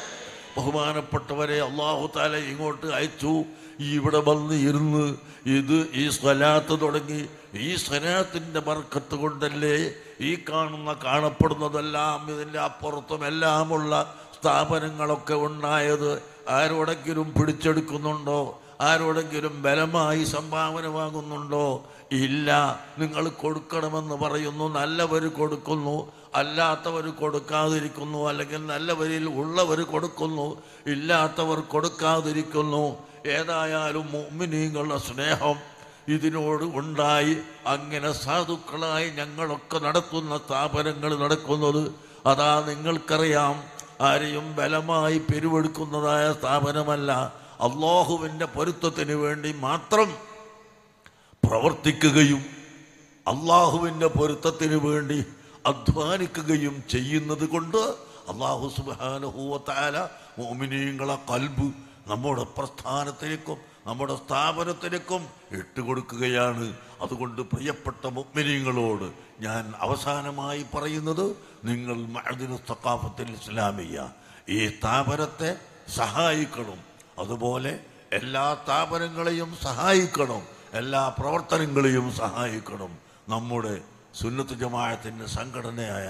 ബഹുമാനപ്പെട്ടവരെ അള്ളാഹു താല ഇങ്ങോട്ട് അയച്ചു. ഇവിടെ വന്ന് ഇരുന്ന് ഇത് ഈ സ്വലാത്ത് തുടങ്ങി. ഈ സ്നേഹത്തിന്റെ ബർക്കത്ത് കൊണ്ടല്ലേ ഈ കാണുന്ന കാണപ്പെടുന്നതെല്ലാം ഇതിന്റെ അപ്പുറത്തും എല്ലാമുള്ള സ്ഥാപനങ്ങളൊക്കെ ഉണ്ടായത്? ആരോടെങ്കിലും പിടിച്ചെടുക്കുന്നുണ്ടോ? ആരോടെങ്കിലും ബലമായി സംഭാവന വാങ്ങുന്നുണ്ടോ? ഇല്ല. നിങ്ങൾ കൊടുക്കണമെന്ന് പറയുന്നു. നല്ലവർ കൊടുക്കുന്നു. അല്ലാത്തവർ കൊടുക്കാതിരിക്കുന്നു. അല്ലെങ്കിൽ നല്ലവരിൽ ഉള്ളവർ കൊടുക്കുന്നു. ഇല്ലാത്തവർ കൊടുക്കാതിരിക്കുന്നു. ഏതായാലും മുഅ്മിനീങ്ങളുടെ സ്നേഹം ഇതിനോട് ഉണ്ടായി അങ്ങനെ സാധുക്കളായി ഞങ്ങളൊക്കെ നടത്തുന്ന സ്ഥാപനങ്ങൾ നടക്കുന്നത് അതാ നിങ്ങൾക്കറിയാം ആരെയും ബലമായി പെരുവെടുക്കുന്നതായ സ്ഥാപനമല്ല. അള്ളാഹുവിന്റെ പൊരുത്തത്തിന് വേണ്ടി മാത്രം പ്രവർത്തിക്കുകയും അള്ളാഹുവിന്റെ പൊരുത്തത്തിന് വേണ്ടി അധ്വാനിക്കുകയും ചെയ്യുന്നത് കൊണ്ട് അള്ളാഹു സുബാനുഹൂവത്താല മോമിനീങ്ങളെ കൽബ് നമ്മുടെ പ്രസ്ഥാനത്തിലേക്കും നമ്മുടെ സ്ഥാപനത്തിലേക്കും ഇട്ടുകൊടുക്കുകയാണ് അതുകൊണ്ട് പ്രിയപ്പെട്ട മുഗ്മിനിയങ്ങളോട് ഞാൻ അവസാനമായി പറയുന്നത് നിങ്ങൾ മഅദിനു സക്കാഫത്തിൽ ഇസ്ലാമിയ ഈ സ്ഥാപനത്തെ സഹായിക്കണം. അതുപോലെ എല്ലാ സ്ഥാപനങ്ങളെയും സഹായിക്കണം. എല്ലാ പ്രവർത്തനങ്ങളെയും സഹായിക്കണം. നമ്മുടെ സുന്നത്ത് ജമാഅത്തിന്റെ സംഘടനയായ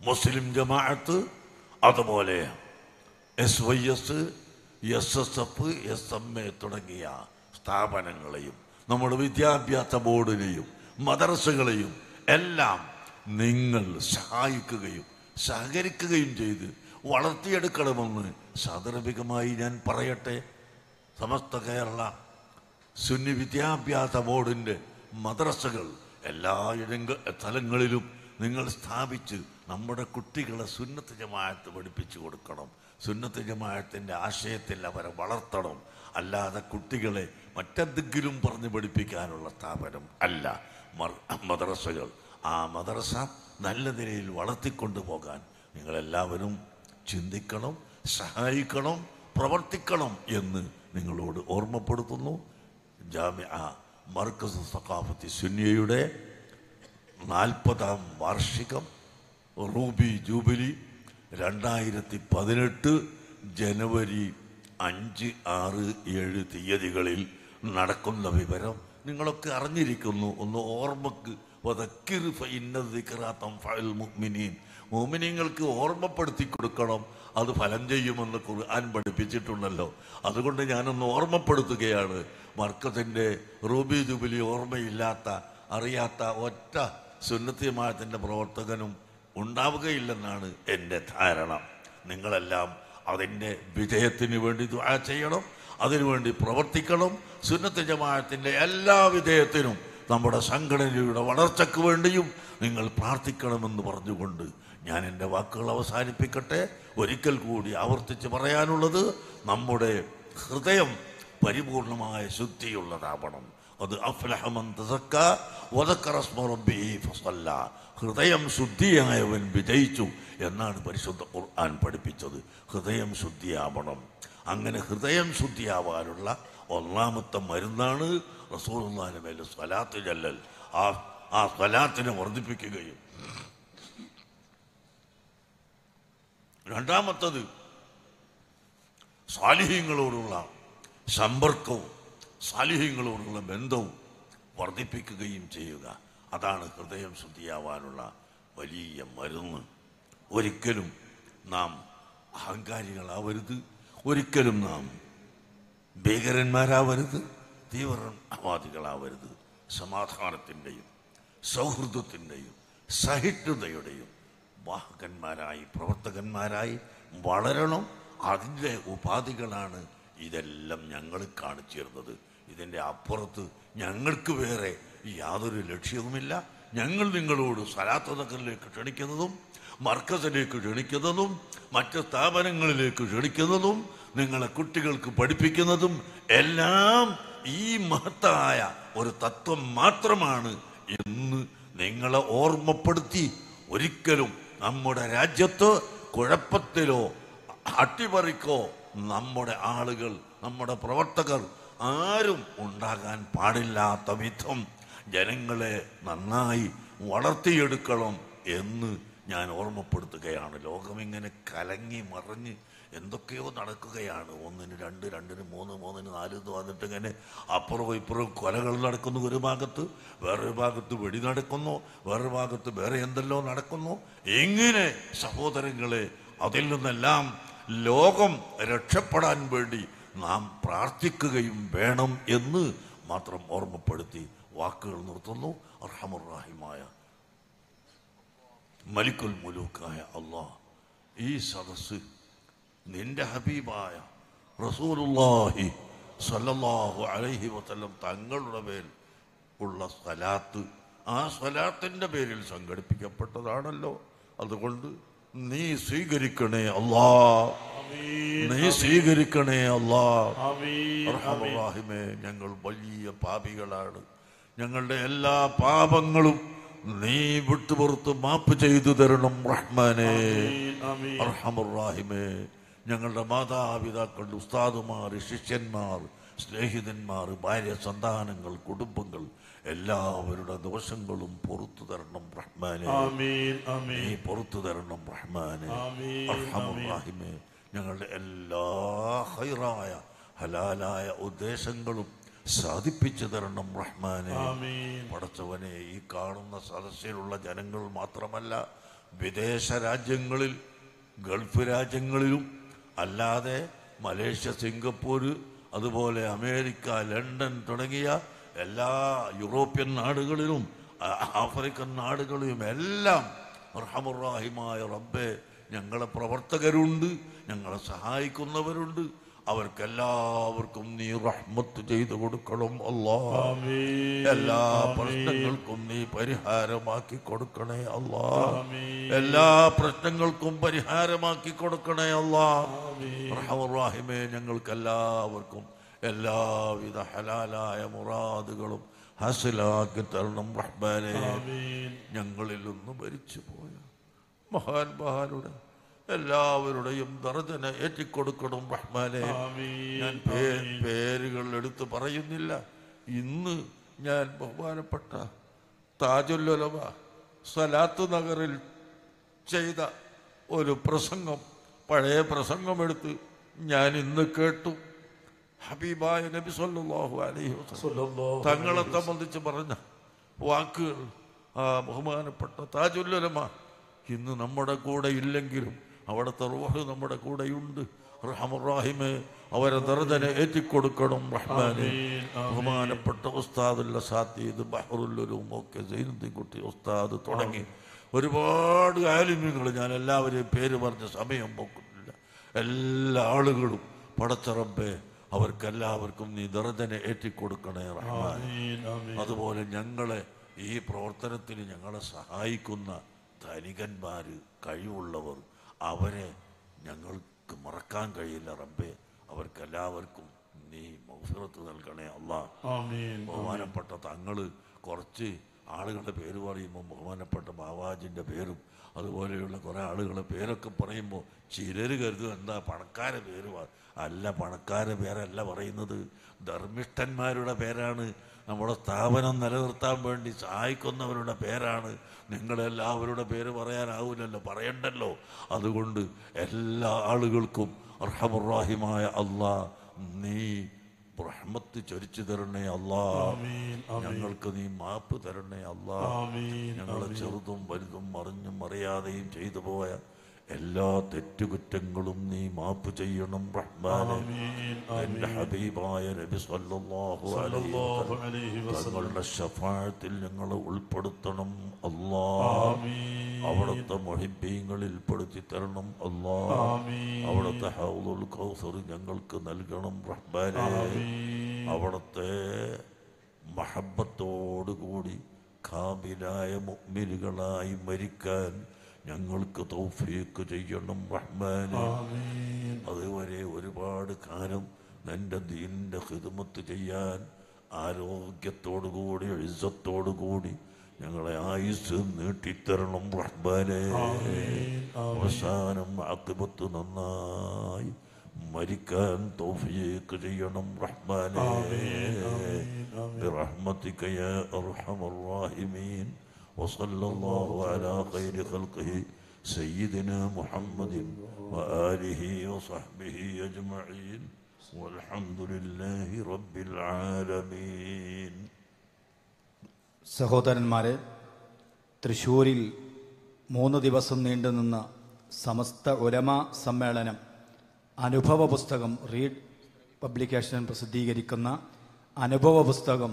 മുസ്ലിം ജമാഅത്ത് അതുപോലെ S Y S S S F S M A തുടങ്ങിയ സ്ഥാപനങ്ങളെയും നമ്മുടെ വിദ്യാഭ്യാസ ബോർഡിനെയും മദ്രസകളെയും എല്ലാം നിങ്ങൾ സഹായിക്കുകയും സഹകരിക്കുകയും ചെയ്ത് വളർത്തിയെടുക്കണമെന്ന് സാദർഭികമായി ഞാൻ പറയട്ടെ. സമസ്ത കേരള സുന്നി വിദ്യാഭ്യാസ ബോർഡിന്റെ മദ്രസകൾ എല്ലാ ഇടങ്ക സ്ഥലങ്ങളിലും നിങ്ങൾ സ്ഥാപിച്ച് നമ്മുടെ കുട്ടികളെ സുന്നത്ത് ജമാഅത്ത് പഠിപ്പിച്ചു കൊടുക്കണം. സുന്നത്ത് ജമാഅത്തിന്റെ ആശയത്തിൽ അവരെ വളർത്തണം. അല്ലാതെ കുട്ടികളെ മറ്റെന്തെങ്കിലും പറഞ്ഞു പഠിപ്പിക്കാനുള്ള സ്ഥാപനം അല്ല. മദ്രസകൾ. ആ മദ്രസ നല്ല നിലയിൽ വളർത്തിക്കൊണ്ടു പോകാൻ നിങ്ങളെല്ലാവരും ചിന്തിക്കണം സഹായിക്കണം പ്രവർത്തിക്കണം എന്ന് നിങ്ങളോട് ഓർമ്മപ്പെടുത്തുന്നു. ജാമ്യ മർക്കസ് സഖാഫത്തി സുന്നിയയുടെ നാൽപ്പതാം വാർഷികം റൂബി ജൂബിലി രണ്ടായിരത്തി പതിനെട്ട് ജനുവരി അഞ്ച് ആറ് ഏഴ് തീയതികളിൽ നടക്കുന്ന വിവരം നിങ്ങളൊക്കെ അറിഞ്ഞിരിക്കുന്നു. ഒന്ന് ഓർമ്മക്ക്. മോമിനിങ്ങൾക്ക് ഓർമ്മപ്പെടുത്തി കൊടുക്കണം. അത് ഫലം ചെയ്യുമെന്ന് ഖുർആൻ പഠിപ്പിച്ചിട്ടുണ്ടല്ലോ. അതുകൊണ്ട് ഞാനൊന്ന് ഓർമ്മപ്പെടുത്തുകയാണ്. മർക്കത്തിന്റെ റൂബി ജുബിലി ഓർമ്മയില്ലാത്ത അറിയാത്ത ഒറ്റ സുന്നത്തിയമായത്തിന്റെ പ്രവർത്തകനും ഉണ്ടാവുകയില്ലെന്നാണ് എന്റെ ധാരണ. നിങ്ങളെല്ലാം അതിന്റെ വിജയത്തിന് വേണ്ടി ദുആ ചെയ്യണം അതിനുവേണ്ടി പ്രവർത്തിക്കണം. സുന്നത്ത് ജമാഅത്തിന്റെ എല്ലാ വിധേയത്തിനും നമ്മുടെ സംഘടനയുടെ വളർച്ചയ്ക്ക് വേണ്ടിയും നിങ്ങൾ പ്രാർത്ഥിക്കണമെന്ന് പറഞ്ഞുകൊണ്ട് ഞാൻ എന്റെ വാക്കുകൾ അവസാനിപ്പിക്കട്ടെ. ഒരിക്കൽ കൂടി ആവർത്തിച്ച് പറയാനുള്ളത് നമ്മുടെ ഹൃദയം പരിപൂർണമായ ശുദ്ധിയുള്ളതാവണം. അത് അഫ്ലഹമൻ ഹൃദയം ശുദ്ധിയായവൻ വിജയിച്ചു എന്നാണ് പരിശുദ്ധ ഖുർആൻ പഠിപ്പിച്ചത്. ഹൃദയം ശുദ്ധിയാവണം. അങ്ങനെ ഹൃദയം ശുദ്ധിയാവാനുള്ള ഒന്നാമത്തെ മരുന്നാണ് റസൂലുള്ളാഹിന്റെ മേലെ സ്വലാത്ത് ചെല്ലൽ. ആ ആ സ്വലാത്തിനെ വർദ്ധിപ്പിക്കുകയും. രണ്ടാമത്തത് സാലിഹ്യങ്ങളോടുള്ള സമ്പർക്കവും സാലിഹ്യങ്ങളോടുള്ള ബന്ധവും വർദ്ധിപ്പിക്കുകയും ചെയ്യുക. അതാണ് ഹൃദയം ശുദ്ധിയാവാനുള്ള വലിയ മരുന്ന്. ഒരിക്കലും നാം അഹങ്കാരികളാവരുത്. ഒരിക്കലും നാം ഭീകരന്മാരാവരുത്. തീവ്രവാദികളാവരുത് സമാധാനത്തിന്റെയും സൗഹൃദത്തിന്റെയും സഹിഷ്ണുതയുടെയും വാഹകന്മാരായി പ്രവർത്തകന്മാരായി വളരണം. അതിന്റെ ഉപാധികളാണ് ഇതെല്ലാം ഞങ്ങൾ കാണിച്ചിരുന്നത്. ഇതിന്റെ അപ്പുറത്ത് ഞങ്ങൾക്ക് വേറെ യാതൊരു ലക്ഷ്യവുമില്ല. ഞങ്ങൾ നിങ്ങളോട് സലാത്തതകളിലേക്ക് ക്ഷണിക്കുന്നതും മർക്കസിലേക്ക് ക്ഷണിക്കുന്നതും മറ്റ് സ്ഥാപനങ്ങളിലേക്ക് ക്ഷണിക്കുന്നതും നിങ്ങളെ കുട്ടികൾക്ക് പഠിപ്പിക്കുന്നതും എല്ലാം ഈ മഹത്തായ ഒരു തത്വം മാത്രമാണ് എന്ന് നിങ്ങളെ ഓർമ്മപ്പെടുത്തി ഒരിക്കലും നമ്മുടെ രാജ്യത്ത് കുഴപ്പത്തിലോ അട്ടിമറിക്കോ നമ്മുടെ ആളുകൾ നമ്മുടെ പ്രവർത്തകർ ആരും ഉണ്ടാകാൻ പാടില്ലാത്ത വിധം ജനങ്ങളെ നന്നായി വളർത്തിയെടുക്കണം എന്ന് ഞാൻ ഓർമ്മപ്പെടുത്തുകയാണ്. ലോകം ഇങ്ങനെ കലങ്ങി മറിഞ്ഞ് എന്തൊക്കെയോ നടക്കുകയാണ്. ഒന്നിന് രണ്ട് രണ്ടിന് മൂന്ന് മൂന്നിന് നാല് എന്ന് വന്നിട്ട് ഇങ്ങനെ അപ്പുറവും ഇപ്പുറവും കൊലകൾ നടക്കുന്നു ഒരു ഭാഗത്ത് വേറൊരു ഭാഗത്ത് വെടി നടക്കുന്നു വേറൊരു ഭാഗത്ത് വേറെ എന്തെല്ലോ നടക്കുന്നു. എങ്ങനെ സഹോദരങ്ങളെ അതിൽ നിന്നെല്ലാം ലോകം രക്ഷപ്പെടാൻ വേണ്ടി നാം പ്രാർത്ഥിക്കുകയും വേണം എന്ന് മാത്രം ഓർമ്മപ്പെടുത്തി വാക്കുകൾ നിർത്തുന്നു. അർഹമുറാഹിമായ മലിക്കുൽ മുലൂക്കായ അള്ളാഹ് ഈ സദസ് നിന്റെ ഹബീബായ റസൂലുല്ലാഹി സല്ലല്ലാഹു അലൈഹി വസല്ലം തങ്ങളുടെ മേൽ ഉള്ള സ്വലാത്ത് ആ സ്വലാത്തിന്റെ പേരിൽ സംഘടിപ്പിക്കപ്പെട്ടതാണല്ലോ. അതുകൊണ്ട് നീ സ്വീകരിക്കണേ അല്ലാ നീ സ്വീകരിക്കണേ അള്ളാഹിമേ ഞങ്ങൾ വലിയ പാപികളാണ്. ഞങ്ങളുടെ എല്ലാ പാപങ്ങളും നീ വിട്ടുപുറത്ത് മാപ്പ് ചെയ്തു തരണം റഹ്മാനെ. അർഹമുറാഹിമേ ഞങ്ങളുടെ മാതാപിതാക്കൾ ഉസ്താദുമാർ ശിഷ്യന്മാർ സ്നേഹിതന്മാർ ഭാര്യ സന്താനങ്ങൾ കുടുംബങ്ങൾ എല്ലാവരുടെ ദോഷങ്ങളും പുറത്തു തരണം റഹ്മാനെ. നീ പുറത്തു തരണം റഹ്മാനെ. അർഹമുറാഹിമേ. ഞങ്ങളുടെ എല്ലാ ഹൈറായ ഹലാലായ ഉദ്ദേശങ്ങളും സാധിപ്പിച്ചു തരണം റഹ്മാനെ. പടച്ചവനെ ഈ കാണുന്ന സദസ്സിലുള്ള ജനങ്ങൾ മാത്രമല്ല വിദേശ രാജ്യങ്ങളിൽ ഗൾഫ് രാജ്യങ്ങളിലും അല്ലാതെ മലേഷ്യ സിംഗപ്പൂർ അതുപോലെ അമേരിക്ക ലണ്ടൻ തുടങ്ങിയ എല്ലാ യൂറോപ്യൻ നാടുകളിലും ആഫ്രിക്കൻ നാടുകളിലും എല്ലാം റഹമുറാഹിമായ റബ്ബെ ഞങ്ങളെ പ്രവർത്തകരുണ്ട്. ഞങ്ങളെ സഹായിക്കുന്നവരുണ്ട്. അവർക്കെല്ലാവർക്കും നീ റഹ്മത്ത് ചെയ്തു കൊടുക്കണം അല്ലാ. എല്ലാ പ്രശ്നങ്ങൾക്കും നീ പരിഹാരമാക്കി കൊടുക്കണേ അല്ലാ. എല്ലാ പ്രശ്നങ്ങൾക്കും പരിഹാരമാക്കി കൊടുക്കണേ അല്ലാ. റഹമുറാഹിമേ ഞങ്ങൾക്ക് എല്ലാവർക്കും എല്ലാവിധ ഹലാലായ മുറാദുകളും ഹസിലാക്കി തരണം റഹ്മാനെ. നിന്ന് മരിച്ചു പോയ മഹാന്മാരുടെ എല്ലാവരുടെയും ദർജന ഏറ്റിക്കൊടുക്കണം റഹ്മാനെ. ഞാൻ പേരുകൾ എടുത്ത് പറയുന്നില്ല. ഇന്ന് ഞാൻ ബഹുമാനപ്പെട്ട താജുല്ലൊലവ സലാത്ത് നഗറിൽ ചെയ്ത ഒരു പ്രസംഗം പഴയ പ്രസംഗം എടുത്ത് ഞാൻ ഇന്ന് കേട്ടു. ഹബീബായ നബി സല്ലാഹു അലൈഹി തങ്ങളെ സംബന്ധിച്ച് പറഞ്ഞ വാക്കുകൾ ആ ബഹുമാനപ്പെട്ട താജുല്ലുലമ ഇന്ന് നമ്മുടെ കൂടെ ഇല്ലെങ്കിലും അവിടുത്തെ റോഹ് നമ്മുടെ കൂടെയുണ്ട്. റഹമുറാഹിമേ അവരെ ദർദനെ ഏറ്റിക്കൊടുക്കണം റഹ്മാനെ. ബഹുമാനപ്പെട്ട ഉസ്താദുല്ല സാത്തീദ് ബഹറുല്ലും ഒക്കെ സൈനുദ്ദീൻകുട്ടി ഉസ്താദ് തുടങ്ങി. ഒരുപാട് ആലിമ്യങ്ങൾ ഞാൻ എല്ലാവരെയും പേര് പറഞ്ഞ സമയം പോക്കുന്നില്ല. എല്ലാ ആളുകളും പടച്ചറമ്പേ അവർക്കെല്ലാവർക്കും നീ ദർദനെ ഏറ്റിക്കൊടുക്കണേ റഹ്മാൻ അതുപോലെ ഞങ്ങളെ ഈ പ്രവർത്തനത്തിന് ഞങ്ങളെ സഹായിക്കുന്ന ധനികന്മാർ കഴിവുള്ളവർ അവരെ ഞങ്ങൾക്ക് മറക്കാൻ കഴിയില്ല റബ്ബെ. അവർക്കെല്ലാവർക്കും നീ മൗഫിറത്ത് നൽകണേ അല്ല ബഹുമാനപ്പെട്ട തങ്ങൾ കുറച്ച് ആളുകളുടെ പേര് പറയുമ്പോൾ ബഹുമാനപ്പെട്ട ബാവാജിന്റെ പേരും അതുപോലെയുള്ള കുറേ ആളുകളുടെ പേരൊക്കെ പറയുമ്പോൾ ചിലർ കരുതും എന്താ പണക്കാരെ പേര് അല്ല പണക്കാരെ പേരല്ല പറയുന്നത്. ധർമ്മിഷ്ഠന്മാരുടെ പേരാണ്. നമ്മുടെ സ്ഥാപനം നിലനിർത്താൻ വേണ്ടി സഹായിക്കുന്നവരുടെ പേരാണ്. നിങ്ങളെല്ലാവരുടെ പേര് പറയാനാവില്ലല്ലോ പറയണ്ടല്ലോ. അതുകൊണ്ട് എല്ലാ ആളുകൾക്കും അർഹമുറാഹിമായ അള്ളാ നീ റഹ്മത്ത് ചൊരിച്ചു തരണേ അല്ലാ ഞങ്ങൾക്ക് നീ മാപ്പ് തരണേ അല്ലാ ഞങ്ങളെ ചെറുതും വലുതും അറിഞ്ഞും അറിയാതെയും ചെയ്തു പോയ എല്ലാ തെറ്റുകുറ്റങ്ങളും നീ മാപ്പ് ചെയ്യണം റഹ്മാനെ. ഹബീബായ നബി സല്ലല്ലാഹു അലൈഹി സല്ലല്ലാഹു വസല്ലം. തങ്ങളുടെ ഷഫാഴത്തിൽ ഞങ്ങളെ ഉൾപ്പെടുത്തണം അല്ലാ അവിടുത്തെ മൊഹിബീങ്ങളിൽ പെടുത്തി തരണം അല്ലാ അവിടുത്തെ ഹൗലുൽ കൗസർ ഞങ്ങൾക്ക് നൽകണം റഹ്മാനെ. അവിടുത്തെ മഹബത്തോടുകൂടി കാമിലായ മുഗ്മിലുകളായി മരിക്കാൻ ഞങ്ങൾക്ക് തൗഫീക്ക് ചെയ്യണം റഹ്മാനെ. അതുവരെ ഒരുപാട് കാലം നിന്റെ ദീനിന്റെ ഹിതമത്ത് ചെയ്യാൻ ആരോഗ്യത്തോടു കൂടി എഴുസത്തോടു കൂടി ഞങ്ങളെ ആയുസ് നീട്ടിത്തരണം റഹ്മാനെ. അവസാനം അക്ബത്ത് നന്നായി മരിക്കാൻ തൗഫീക്ക് ചെയ്യണം റഹ്മാനെ. റഹ്മത്തിക്കയ അർഹമർ റഹീമീൻ. وصلى الله على خير خلقه سيدنا محمد وآله وصحبه أجمعين والحمد لله رب العالمين സഹോദരന്മാരെ തൃശ്ശൂരിൽ മൂന്ന് ദിവസം നീണ്ടുനിന്ന സമസ്ത ഉലമ സമ്മേളനം അനുഭവ പുസ്തകം റീഡ് പബ്ലിക്കേഷൻ പ്രസിദ്ധീകരിക്കുന്ന അനുഭവ പുസ്തകം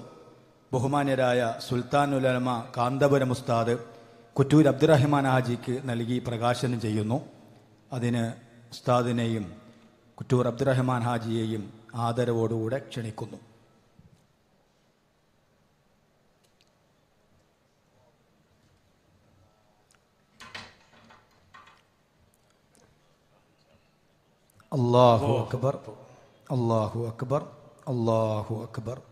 ബഹുമാന്യരായ സുൽത്താൻ ഉലമ കാന്തപുരം ഉസ്താദ് കുറ്റൂർ അബ്ദുറഹ്മാൻ ഹാജിക്ക് നൽകി പ്രകാശനം ചെയ്യുന്നു. അതിന് ഉസ്താദിനെയും കുറ്റൂർ അബ്ദുറഹ്മാൻ ഹാജിയെയും ആദരവോടുകൂടെ ക്ഷണിക്കുന്നു. അള്ളാഹു അക്ബർ അള്ളാഹു അക്ബർ അള്ളാഹു അക്ബർ.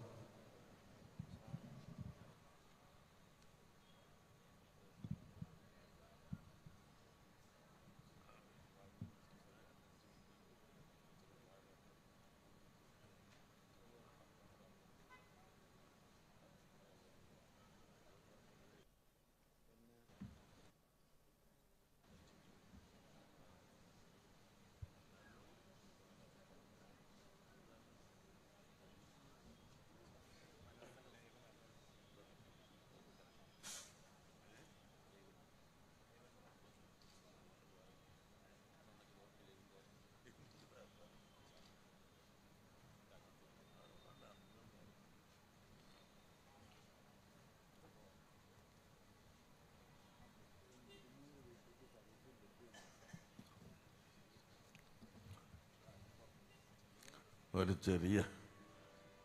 ഒരു ചെറിയ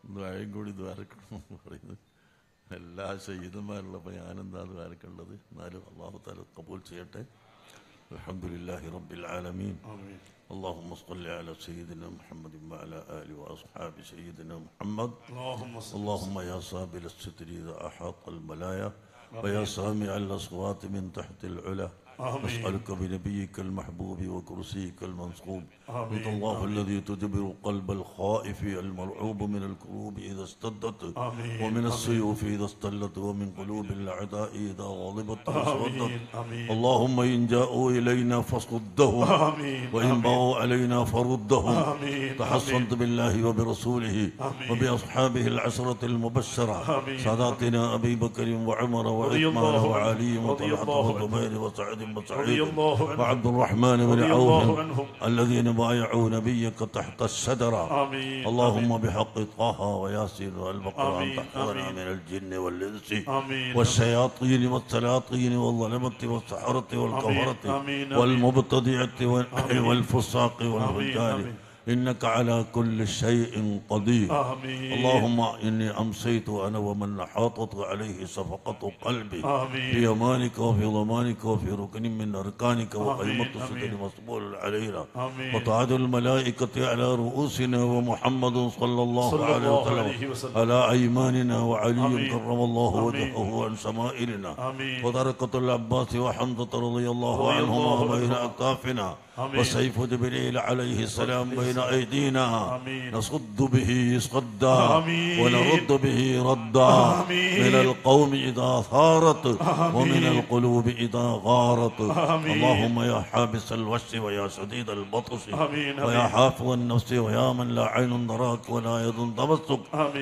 ദ്വാരം കൂടി ദ്വാരക്കണം എന്ന് പറയുന്നത് എല്ലാ ശഹീദന്മാരുള്ളപ്പോൾ ഞാനെന്താ ദ്വാരക്കുള്ളത് എന്നാലും അള്ളാഹു താല കബൂൽ ചെയ്യട്ടെ അലഹമുല്ലാഹി റബ്ബിൽ ആലമീൻ اللهم صل على سيدنا محمد وعلى آله وأصحاب سيدنا محمد اللهم صل اللهم يا صابر الستر إذا أحاط الملايا ويا سامع الأصوات من تحت العلا نسألك بنبيك المحبوب وكرسيك المنصوب. أنت الله الذي تجبر قلب الخائف المرعوب من الكروب إذا اشتدت. ومن السيوف إذا استلت ومن قلوب الأعداء إذا غضبت. آمين. اللهم إن جاءوا إلينا فصدهم. وإن. بغوا علينا فردهم. تحصنت بالله وبرسوله. وبأصحابه العشرة المبشرة. ساداتنا أبي بكر وعمر وعثمان. وعلي وطلحة. وزبير وسعد الله عنه. وعبد الرحمن بن عوف. الذين بايعوا نبيك تحت الشجرة آمين. اللهم بحق طه وياسين والبقرة أن. تحفظنا. من الجن والإنس. والشياطين والسلاطين والظلمة والسحرة والكفرة. والمبتدعة وال- والفساق والفجار. إنك على كل شيء قدير آمين. اللهم إني أمسيت أنا ومن أحاطت عليه صفقة قلبي آمين. في أمانك وفي ضمانك وفي ركن من أركانك وقيمة. ستر مصبول علينا آمين. وتعد الملائكة على رؤوسنا ومحمد صلى الله صلى عليه الله وسلم عليه وسلم. على أيماننا وعلي آمين. كرم الله. وجهه عن شمائلنا آمين. وتركة العباس وحمزة رضي الله عنهما بين. أكتافنا. وسيف جبريل عليه السلام بين أيدينا آمين. نصد به صدا. ونرد به ردا. من القوم إذا ثارت ومن. القلوب إذا غارت. اللهم يا حابس الوش ويا شديد البطش. ويا. حافظ النفس ويا من لا عين دراك ولا يد تمسك.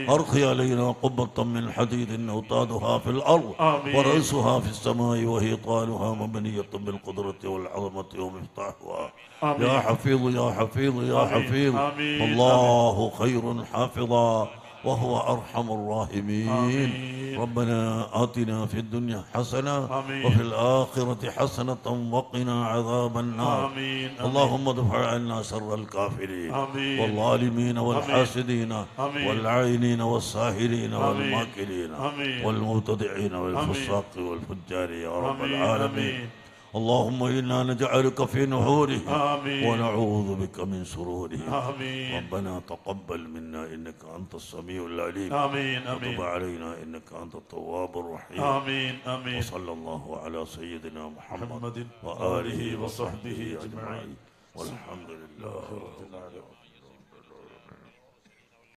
أرخي علينا قبة من حديد أوتادها في الأرض. ورأسها في السماء وهي طالها مبنية بالقدرة والعظمة ومفتاحها. يا حفيظ يا حفيظ يا آمين. حفيظ آمين. الله خير حافظا وهو أرحم الراحمين. ربنا آتنا في الدنيا حسنة آمين. وفي الآخرة حسنة وقنا عذاب النار آمين. اللهم ادفع عنا شر الكافرين آمين. والظالمين والحاسدين آمين. والعائنين والساهرين آمين. والماكرين آمين. والمبتدعين والفساق والفجار يا رب آمين. العالمين آمين. اللهم إنا نجعلك في نحورهم آمين. ونعوذ بك من شرورهم آمين. ربنا تقبل منا إنك أنت السميع العليم آمين. آمين. وتب علينا إنك أنت التواب الرحيم آمين. آمين. وصلى الله على سيدنا محمد محمد وآله وصحبه أجمعين. والحمد لله رب العالمين